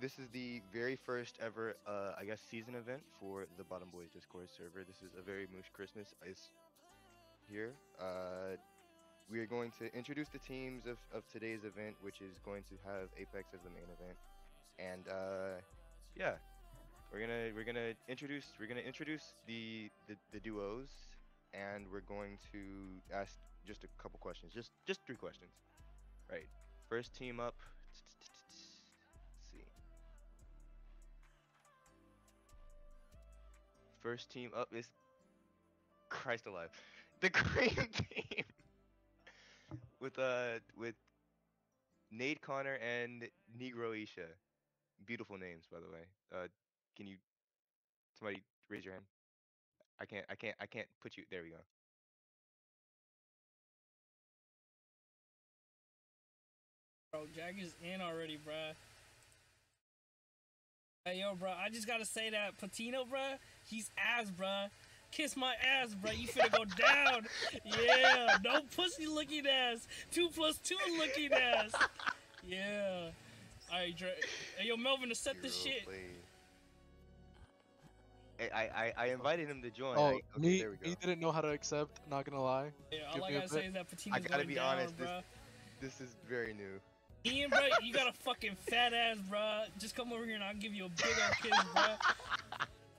This is the very first ever, uh, I guess, season event for the Bottom Boyz Discord server. This is a very moosh Christmas is here. Uh, we are going to introduce the teams of, of today's event, which is going to have Apex as the main event, and uh, yeah, we're gonna we're gonna introduce we're gonna introduce the, the the duos, and we're going to ask just a couple questions, just just three questions, right? First team up. First team up is Christ alive, the Cream Team with uh with Nate Connor and Negro Isha. Beautiful names, by the way. Uh, can you somebody raise your hand? I can't. I can't. I can't put you. There we go. Bro, Jagger's in already, bruh. Hey, yo, bro, I just gotta say that Patino, bro, he's ass, bro. Kiss my ass, bro. You finna go down. Yeah, no pussy looking ass. Two plus two looking ass. Yeah. Alright, Dre. Hey, yo, Melvin, to set this shit. Hey, I, I I invited him to join. Oh, I, okay, me, there we go. me didn't know how to accept. Not gonna lie. Yeah, all Give I gotta say is that Patino's gotta going be down, honest, this- This is very new. Ian, bro, you got a fucking fat ass, bro. Just come over here and I'll give you a big old kiss, bro.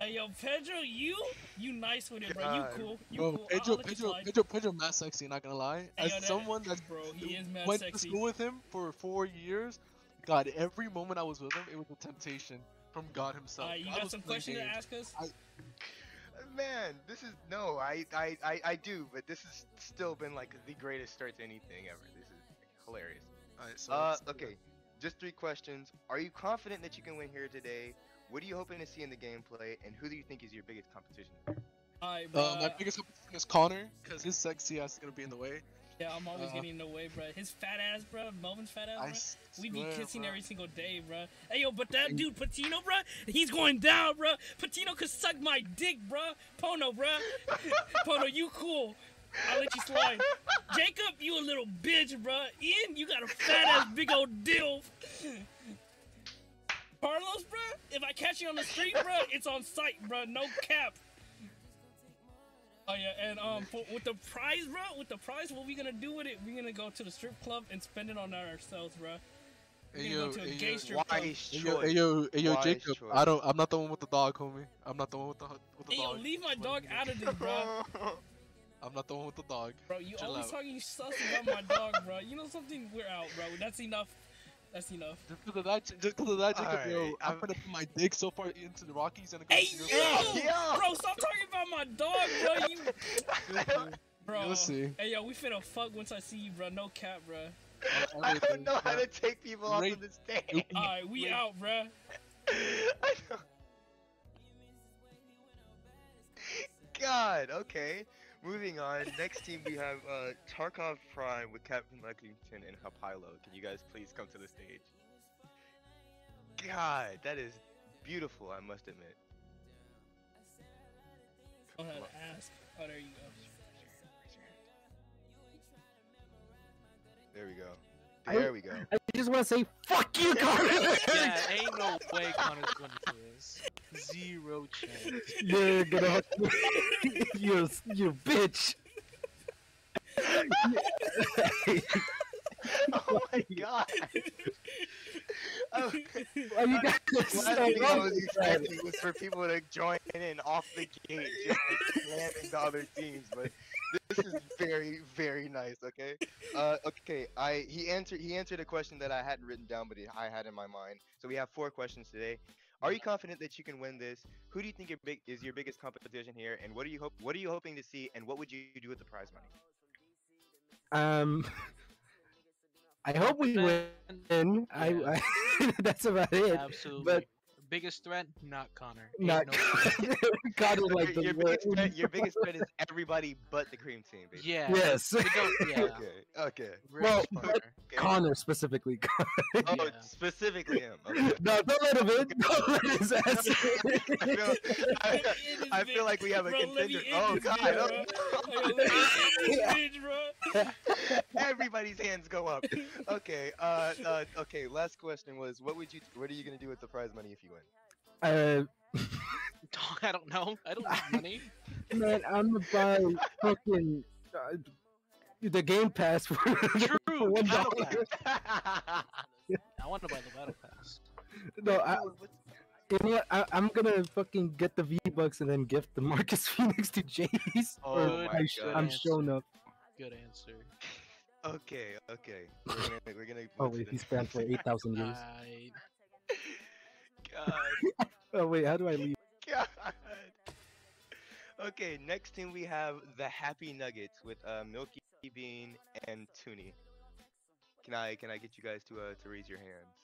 Hey, yo, Pedro, you, you nice with it, bro. You cool. You Bro, cool. I'll Pedro, you Pedro. Pedro, Pedro, mad sexy. Not gonna lie. Hey, As yo, that- someone that's bro, he is mad went sexy. to school with him for four years, God, every moment I was with him, it was a temptation from God Himself. Uh, you God got some playing question to ask us? Uh, Man, this is no, I, I I I do, but this has still been like the greatest start to anything ever. This is hilarious. Alright, so Uh, okay, just three questions. Are you confident that you can win here today? What are you hoping to see in the gameplay, and who do you think is your biggest competition? Alright, Uh, my biggest competition is Connor, cause his sexy ass is gonna be in the way. yeah, I'm always uh, getting in the way, bro. His fat ass, bro. Melvin's fat ass, I bro. We be kissing bro. every single day, bro. Hey, yo, but that dude, Patino, bro, he's going down, bro. Patino could suck my dick, bro. Pono, bro. Pono, you cool. I'll let you slide. Jacob, you a little bitch, bro. Ian, you got a fat ass big old dilf. Carlos, bro, if I catch you on the street, bro, it's on sight, bro. No cap. Oh yeah, and um, for, with the prize, bro, with the prize, what we gonna do with it? We're gonna go to the strip club and spend it on ourselves, bro. We're Hey yo, go hey, yo, strip. Wise hey, yo, hey yo, hey yo, Jacob. choice. I don't. I'm not the one with the dog, homie. I'm not the one with the with the Hey, yo, leave my dog out of this, bro. I'm not the one with the dog. Bro, you Chill always out. talking sus about my dog, bro. You know something? We're out, bro. That's enough. That's enough. Just because of that, just because of that, Jacob, yo, I'm I'm- gonna put my dick so far into the Rockies and go Hey, to your yo! Yeah. Bro, stop talking about my dog, bro. You, bro. You'll see. Hey, yo, we finna fuck once I see you, bro. No cap, bro. I don't know how to take people off of the stage. Alright, we Wait. out, bro. I know. God, okay. Moving on. Next team we have uh, Tarkov Prime with Captain Lexington and Hapilo. Can you guys please come to the stage? God, that is beautiful, I must admit. Don't have to ask. Oh, there you go. There we go. There we go. I just want to say, fuck you, Connor. Yeah, ain't no way Connor's gonna do this. Zero chance. You're gonna, you, you bitch. oh my god. Oh, Why you guys last so thing I was with expecting was for people to join in off the gate, just like slamming the other teams. But this is very, very nice. Okay. Uh, okay. I he answered he answered a question that I hadn't written down, but I had in my mind. So we have four questions today. Are you confident that you can win this? Who do you think your big is your biggest competition here? And what are you hope what are you hoping to see? And what would you do with the prize money? Um, I hope we win. I, I that's about it. Absolutely. But Biggest threat, not Connor. Ain't Not no- Connor So like your, the your biggest threat, your biggest threat is everybody but the cream team, basically. Yeah. Yes. yeah. Okay. Okay. Real Well, Connor. okay. Connor specifically. Oh, Yeah. specifically him. Okay. no, don't let him in. Don't let his ass I feel, I, in I feel like we have a Bro, contender. Oh God! oh, bro. Yo, let me in this bitch, bro. Everybody's hands go up. Okay. Uh, uh. Okay. Last question was, what would you? What are you gonna do with the prize money if you win? Uh, I don't know. I don't have money. man, I'm gonna buy fucking uh, the Game Pass for, True. for one Battle dollar. I want to buy the battle pass. No, I, you know what? I, I'm gonna fucking get the V Bucks and then gift the Marcus Phoenix to Jace. Oh or my I'm, sh- God. I'm showing up. Good answer. Okay. Okay. We're gonna. We're gonna Oh move to wait, he's banned for eight thousand years. I God. Oh wait, how do I leave? God. Okay, next team we have the Happy Nuggets with uh, Milky Bean and Toonie. Can I can I get you guys to uh to raise your hands?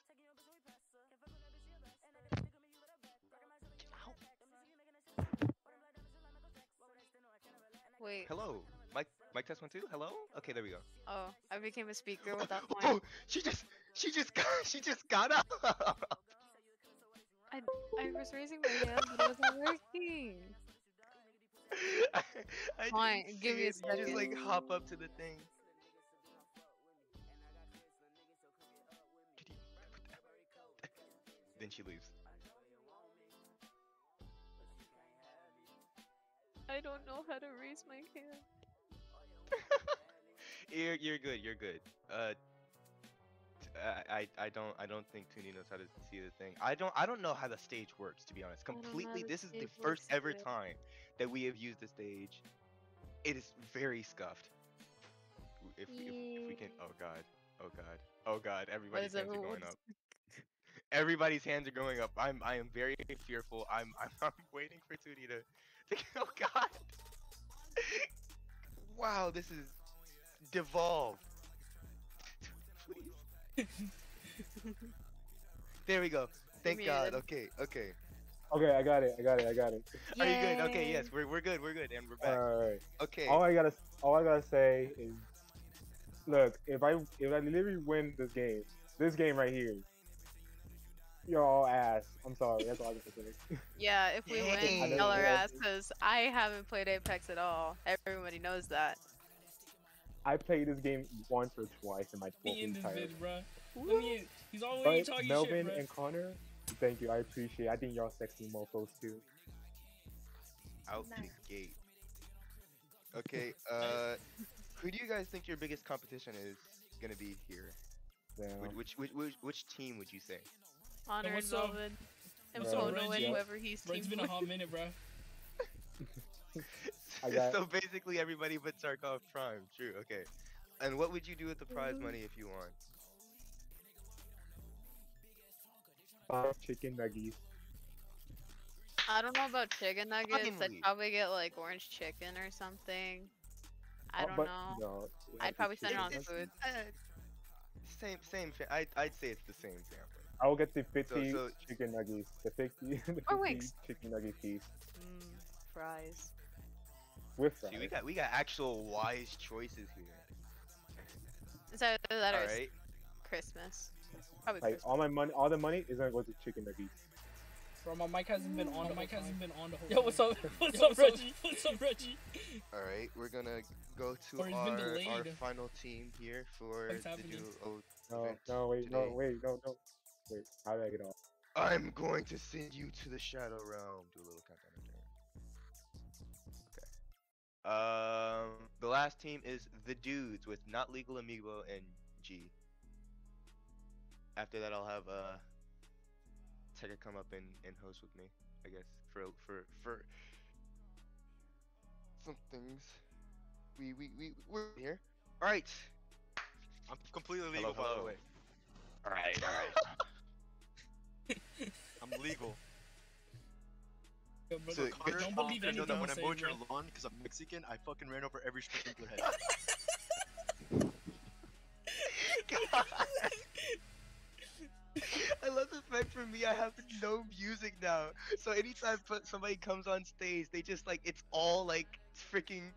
Wait. Hello, Mike. Mike test one two. Hello. Okay, there we go. Oh, I became a speaker with that point. Oh, she just she just got she just got up. I, I was raising my hand, but it wasn't working. I, I Fine, give me a it. You just like hop up to the thing. Then she leaves. I don't know how to raise my hand. You're you're good. You're good. Uh, I I I don't I don't think Toonie knows how to see the thing. I don't I don't know how the stage works to be honest. I don't know how Completely. This is the first ever either. time that we have used the stage. It is very scuffed. If if, if we can. Oh god. Oh god. Oh god. Everybody's hands are going up. Everybody's hands are going up. I'm I am very fearful. I'm I'm, I'm waiting for Toonie to, to. Oh god. wow. This is devolved. Please. there we go. Thank God. Okay, okay. Okay, I got it. I got it. I got it. Are you good? Okay, yes, we're, we're good. We're good, and we're back. All right. okay. All I gotta all I gotta say is, look, if I if I literally win this game, this game right here, you're all ass. I'm sorry. That's all I can say. Yeah, if we Dang. win, I y'all are ass because I haven't played Apex at all. Everybody knows that. I played this game once or twice in my Be 12th in this entire. bitch, bro. Me. He's always But talking Melvin shit, bro. and Connor, thank you. I appreciate. it. I think y'all sexy mofos too. Out the gate. Okay. Uh, who do you guys think your biggest competition is gonna be here? Damn. Which which which which, which team would you say? Honor and what's up? Melvin. And What's up, Pono and whoever he's Bro, it's team been a hot minute, bro. I got- so basically everybody but Tarkov Prime. True. Okay. And what would you do with the prize Mhm. money if you won? Five chicken nuggets. I don't know about chicken nuggets. I'd probably get like orange chicken or something. I don't but know. No, I'd has to be probably spend it on nuggets. food. Uh, same same. Fa- I I'd say it's the same family. I will get the 50 so- chicken nuggets. The 50, the 50 chicken nugget piece Mm, fries. With fries. See, we got we got actual wise choices here. that, that or All is right. Christmas? Probably Like Christmas. all my money, all the money is gonna go to chicken nuggets. Bro, my mic hasn't been on. My mic hasn't been on the whole. Yo, what's up? What's Yo, up, Reggie? What's up, Reggie? All right, we're gonna go to Or it's been our, our final team here for What's the happening? duo. No, no, wait, no, wait, no, no. Wait, how did I get off? I'm going to send you to the shadow realm. Do a little countdown. Um, the last team is the dudes with not legal amiibo and G. After that, I'll have uh Teka come up and, and host with me. I guess for for for some things. We we we we're here. All right. I'm completely Hello, legal, by hello. the way. All right. All right. I'm legal. Yo, bro, So, don't- good- don't um, I believe know anything that when I mowed your lawn because I'm Mexican, I fucking ran over every sprinkler head. God. I love the fact disrespect for me. I have no music now. So anytime somebody comes on stage, they just like it's all like freaking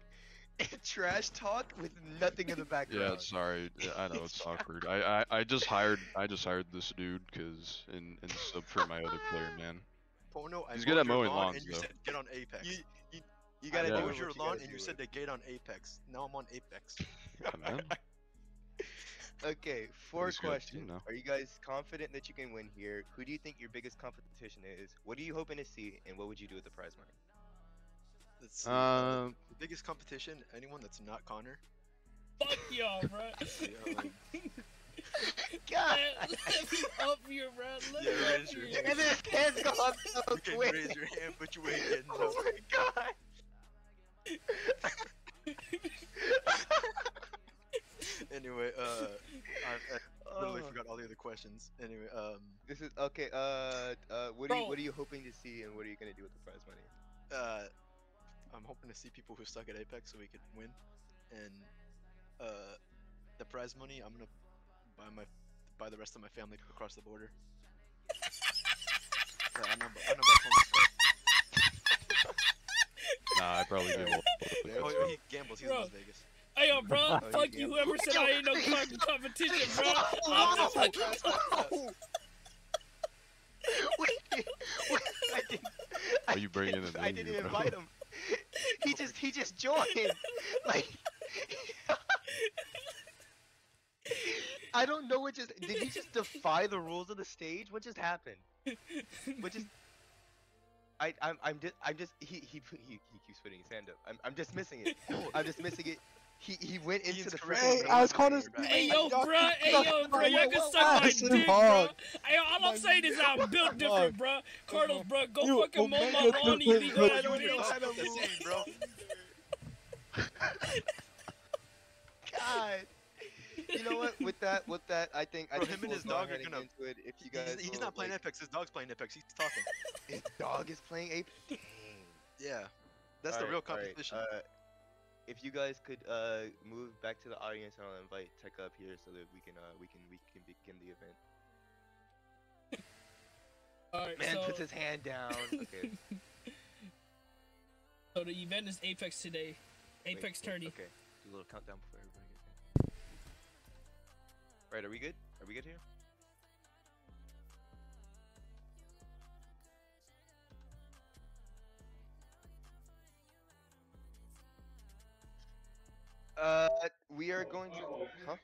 trash talk with nothing in the background. Yeah, sorry. yeah, I know it's awkward. I, I I just hired I just hired this dude because in in sub for my other player, man. Pono, I He's good at mowing lawn lawns, and you though. said get on Apex. You you, you gotta Yeah. Do mowed what your you lawn gotta and you do. said to get on Apex. Now I'm on Apex. Yeah. Okay, four least we have a team questions. now. Are you guys confident that you can win here? Who do you think your biggest competition is? What are you hoping to see, and what would you do with the prize money? Let's see. uh, Um, the biggest competition, anyone that's not Connor. Fuck y'all, bro. Yeah, God, Let, let me up here, bro. Let Yeah, me up raise your here. and this hand's gone so you can quick. raise your hand, but you ain't getting Oh my god. Anyway, uh, I, I literally Oh. forgot all the other questions. Anyway, um, This is okay. Uh, uh, what are you what are you hoping to see, and what are you gonna do with the prize money? uh, I'm hoping to see people who suck at Apex so we could win, and uh, the prize money I'm gonna buy my buy the rest of my family across the border. Yeah, I know, I know about Tony's nah, I probably give up. Oh, yeah, he gambles. He's in Las Vegas. Hey, yo, bro. Oh, fuck you you. gamble. Whoever said I ain't no fucking competition, bro. I'm the fucking. Wait, wait, I didn't, Are you bringing didn't- him I didn't invite him. He just he just joined. Like I don't know what just did he just defy the rules of the stage? What just happened? What just I I'm I'm just I'm just he he he, he keeps putting his hand up. I'm I'm just missing it. I'm just missing it. He he went into Ian's the correct. freaking Hey, I was game. Connor's Hey yo, bro. Hey yo, bro. Y'all can dick. suck my dick, bro. Hey, all I'm saying is I'm built different, bro. Cardinals, bro. Go You- fucking mow my Omega lawn, you different, legal bro. ass You and your bitch. dog look the same, bro. God. You know what? With that, with that, I think I Bro, think him and we'll his dog are gonna- into it. If you guys, He's, he's not playing like, Apex. His dog's playing Apex. He's talking. His dog is playing Apex. Dang. Yeah, that's the Alright, real alright, competition. uh, if you guys could uh move back to the audience, and I'll invite Tech up here so that we can uh we can we can begin the event. Alright, Man so, puts his hand down. Okay. so the event is Apex today. wait, Apex wait, tourney. Okay. Do a little countdown before everybody gets in. Right, are we good? Are we good here? Uh, we are going to. Huh?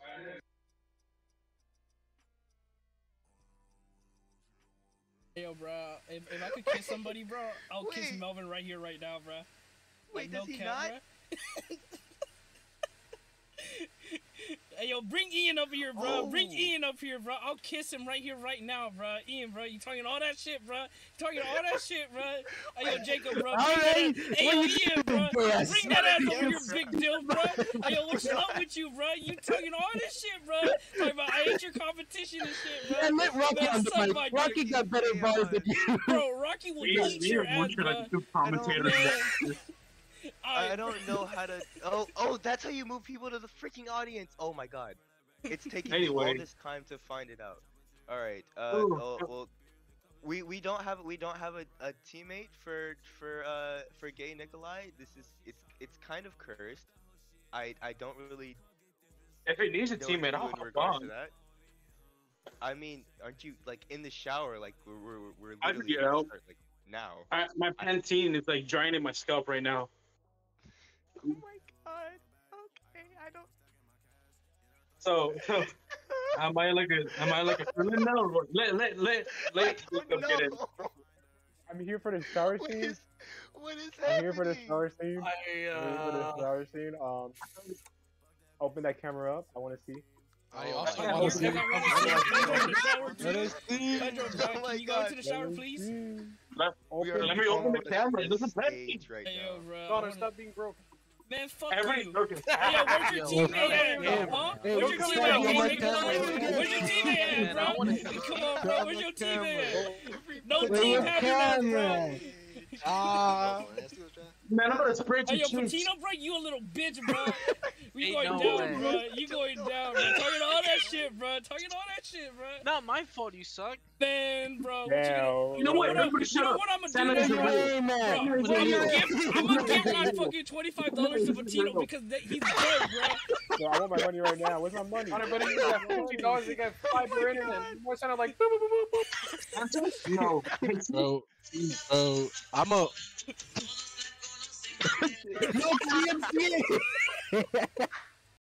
Yo, bro. If, if I could kiss somebody, bro, I'll kiss Melvin right here, right now, bro. Wait, no does he cap, not? bruh. hey, yo, bring Ian up here, bro. Bring Oh. Ian up here, bro. I'll kiss him right here, right now, bro. Ian, bro, you talking all that shit, bro? You talking all that shit, bro? Hey, yo, Jacob, bro. Bring that Alright, ass- Hey, yo, what you Ian, bro. doing. Bring that ass over here, big deal, bro. Hey, yo, what's up with you, bro? You talking all this shit, bro? Talking about I ain't your competition and shit, bro. Man, let Rocky Man, on the suck mic. Rocky dick. got better bars than you. Bro, Rocky will eat your ass, bro. commentators. Man. I don't know how to. Oh, oh, that's how you move people to the freaking audience. Oh my god, it's taking me all this time to find it out. All right. Uh, oh, well, we we don't have we don't have a, a teammate for for uh for gay Nikolai. This is it's it's kind of cursed. I I don't really If it needs a know teammate, I'll in hop on. that. I mean, aren't you like in the shower? Like we're we're we're I literally can about get to start, like now. I, my Pantene is like drying in my scalp right now. Oh my god. Okay, I don't. So, so am I like a am I like a villain now? or what? Let let let let I Jacob get in. know. I'm here for the shower What scene. is, what is I'm here for the shower scene. I I'm here for the uh, shower scene. Um, open that camera up. I want to see. I Oh also my want to see. I wanna see. Can you go to the shower, Let us see. Pedro, Oh my can you go God. to the shower, me please? Let- Open. Let me open the camera, it doesn't let stage right Hey, yo, now. bro. I Connor, wanna- stop being broken. Man, fuck Every you. okay. Hey, yo, where's your Yo, teammate at, bro? Huh? Where's your don't teammate at? on Hey, my Nikolai? camera. Where's your teammate at, Man, bro? Come on, bro. grab Where's your teammate camera. at? No team your having that, bro. camera? Ah, Man, I'm gonna spray Hey, your yo, cheeks. Patino, bro, you a little bitch, bro. We going no down, way. bro. You going down, bro. Talking all that shit, bro. Talking all that shit, bro. Not my fault. You suck. Man, bro. What you, Damn. gonna, You know what? what? I'm, you know what I'm gonna do? is man? Bro, bro, I'm going gonna give, I'm gonna give my fucking twenty-five dollars to Patino because they, he's broke, bro. Yo, I want my money right now. Where's my money? Hunter, buddy, you got fifty dollars to get five for internet. More sounded like boop boop boop boop. No, bro, bro, I'm a. No, TMC.